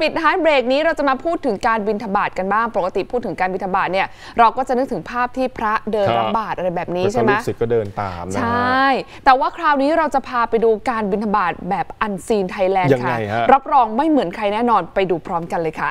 ปิดท้ายเบรกนี้เราจะมาพูดถึงการบินทบาทกันบ้าง ปกติพูดถึงการบินทบาทเนี่ยเราก็จะนึกถึงภาพที่พระเดินครับรับบาตรอะไรแบบนี้แล้วก็ใช่ไหมลูกศิษย์ก็เดินตามนะใชฮะ่แต่ว่าคราวนี้เราจะพาไปดูการบินทบาทแบบอันซีนไทยแลนด์ยังไงค่ะฮะรับรองไม่เหมือนใครแน่นอนไปดูพร้อมกันเลยค่ะ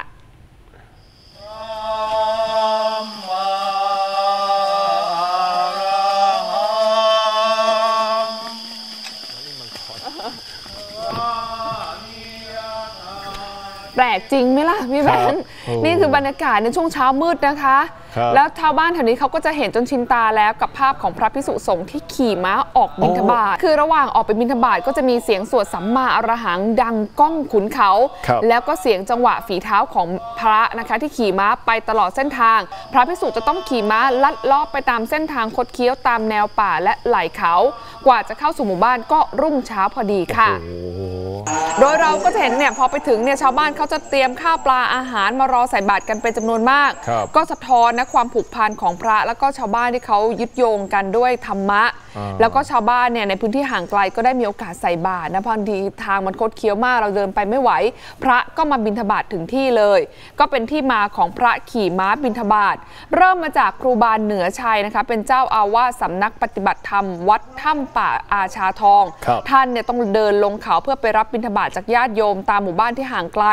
แปลกจริงไหมล่ะพี่แบงค์โอ้นี่คือบรรยากาศในช่วงเช้ามืดนะคะครับแล้วชาวบ้านแถวนี้เขาก็จะเห็นจนชินตาแล้วกับภาพของพระพิสุสงฆ์ที่ขี่ม้าออกบิณฑบาตคือระหว่างออกไปบิณฑบาตก็จะมีเสียงสวดสัมมาอรหังดังก้องขุนเขาครับแล้วก็เสียงจังหวะฝีเท้าของพระนะคะ ที่ขี่ม้าไปตลอดเส้นทาง พระพิสุจะต้องขี่ม้าลัดเลาะไปตามเส้นทางคดเคี้ยวตามแนวป่าและไหล่เขา กว่าจะเข้าสู่หมู่บ้านก็รุ่งเช้าพอดีค่ะโอ้ โหโดยเราก็จะเห็นเนี่ยพอไปถึงเนี่ยชาวบ้านเขาจะเตรียมข้าวปลาอาหารมารอใส่บาตรกันเป็นจำนวนมากครับก็สะท้อนนะความผูกพันของพระ แล้วก็ชาวบ้านที่เขายึดโยงกันด้วยธรรมะอ่าแล้วก็ชาวบ้านเนี่ยในพื้นที่ห่างไกลก็ได้มีโอกาสใส่บาตรนะบางทีทางมันคดเคี้ยวมากเราเดินไปไม่ไหว พระก็มาบิณฑบาตถึงที่เลย ก็เป็นที่มาของพระขี่ม้าบิณฑบาตเริ่มมาจากครูบาเหนือชัยนะคะเป็นเจ้าอาวาสสำนักปฏิบัติธรรมวัดถ้ำป่าอาชาทองครับท่านเนี่ยต้องเดินลงเขาเพื่อไปรับบิณฑบาตจากญาติโยมตามหมู่บ้านที่ห่างไกล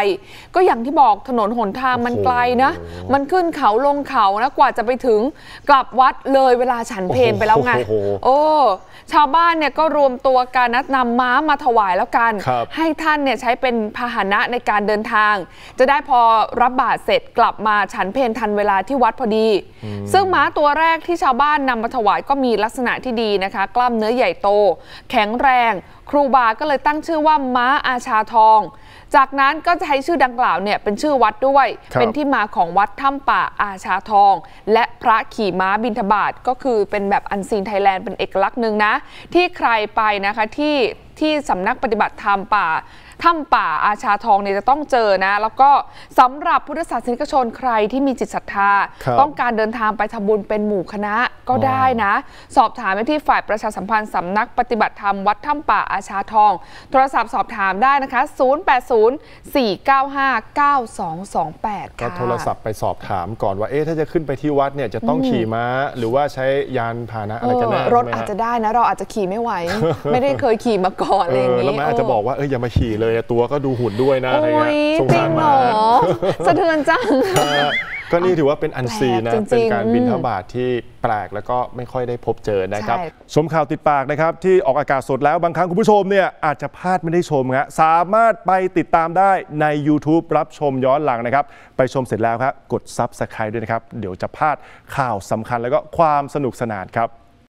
ก็อย่างที่บอกถนนหนทางมันไกลนะโอ้โหมันขึ้นเขาลงเขานะกว่าจะไปถึงกลับวัดเลยเวลาฉันเพลไปแล้วไงโอ้โหโอ้ชาวบ้านเนี่ยก็รวมตัวกันนะนำม้ามาถวายแล้วกันครับให้ท่านเนี่ยใช้เป็นพาหนะในการเดินทาง จะได้พอรับบาตรเสร็จกลับมาฉันเพลทันเวลาที่วัดพอดี ซึ่งม้าตัวแรกที่ชาวบ้านนำมาถวายก็มีลักษณะที่ดีนะคะ กล้ามเนื้อใหญ่โต แข็งแรง ครูบาก็เลยตั้งชื่อว่าม้าอาชาทอง จากนั้นก็จะใช้ชื่อดังกล่าวเนี่ยเป็นชื่อวัดด้วยครับเป็นที่มาของวัดถ้ำป่าอาชาทอง และพระขี่ม้าบินทบาทก็คือเป็นแบบอันซีนไทยแลนด์เป็นเอกลักษณ์หนึ่งนะ ที่ใครไปนะคะที่ ที่สำนักปฏิบัติธรรมป่าถ้ำป่าอาชาทองเนี่ยจะต้องเจอนะ แล้วก็สำหรับพุทธศาสนิกชนใครที่มีจิตศรัทธาครับต้องการเดินทางไปทำบุญเป็นหมู่คณะก็อ๋อได้นะ สอบถามไปที่ฝ่ายประชาสัมพันธ์สำนักปฏิบัติธรรมวัดถ้ำป่าอาชาทอง โทรศัพท์สอบถามได้นะคะ 0804959228 ก็ค่ะโทรศัพท์ไปสอบถามก่อนว่าเอ๊ะถ้าจะขึ้นไปที่วัดเนี่ยจะต้องขี่ม้า หรือว่าใช้ยานพาหนะอะไรกันแน่เออรถใช่ไหมอาจฮะจะได้นะ เราอาจจะขี่ไม่ไหว ไม่ได้เคยขี่มาก่อนอะไรอย่างเออนี้แล้วมันอาจจะบอกว่าเอ้ยอย่ามาขี่เลยตัวก็ดูหุ่นด้วยนะอะไรโอ้เงี้ยยสงจริสางรเหรม้าอสะเทือนจังฮะก็นี่ถือว่าเป็นอันซีนนะแปลกจริงๆเป็นการบินทอืมบาทที่แปลกแล้วก็ไม่ค่อยได้พบเจอนะครับใช่ชมข่าวติดปากนะครับ ที่ออกอากาศสดแล้วบางครั้งคุณผู้ชมเนี่ยอาจจะพลาดไม่ได้ชมฮะสามารถไปติดตามได้ใน YouTube รับชมย้อนหลังนะครับ ไปชมเสร็จแล้วครับกด Subscribe ด้วยนะครับ เดี๋ยวจะพลาดข่าวสำคัญแล้วก็ความสนุกสนานครับ